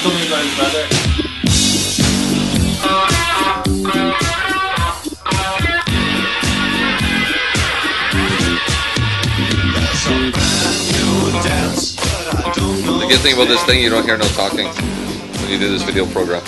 brother. The good thing about this thing, you don't hear no talking when you do this video program.